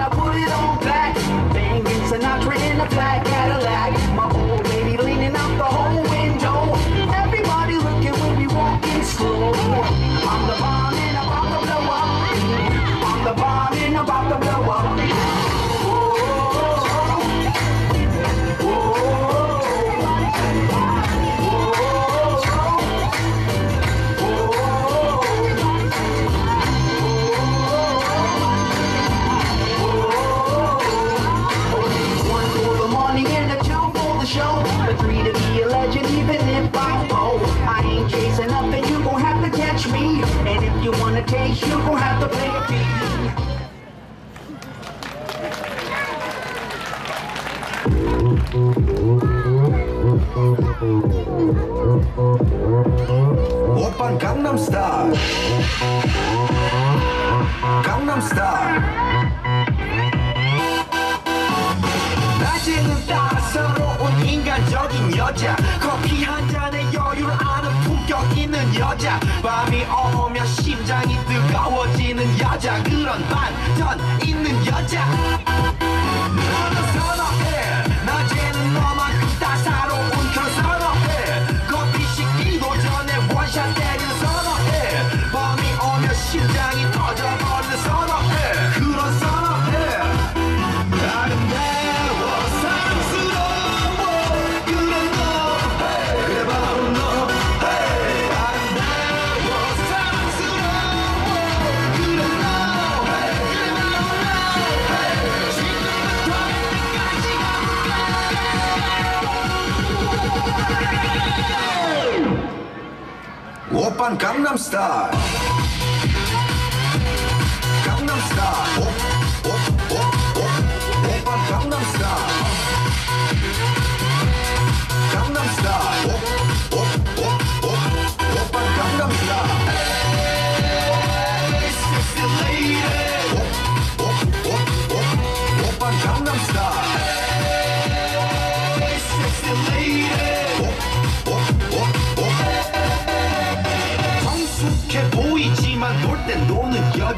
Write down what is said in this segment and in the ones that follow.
I put it on. for three to be a legend, even if I fall. I ain't chasing you gon' have to catch me. And if you wanna taste, you gon' have to pay me. Gangnam Style Gangnam Style 여자. 밤이 오면 심장이 뜨거워지는 여자. 그런 반전 있는 여자. on Gangnam Style.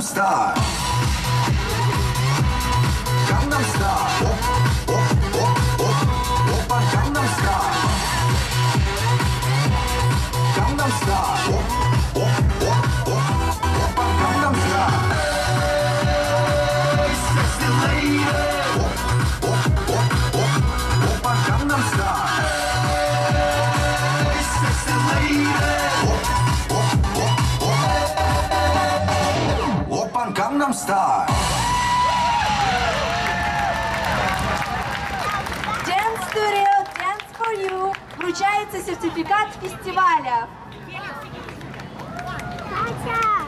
Star. Star. Dance Studio Dance for You вручается сертификат фестиваля. Катя!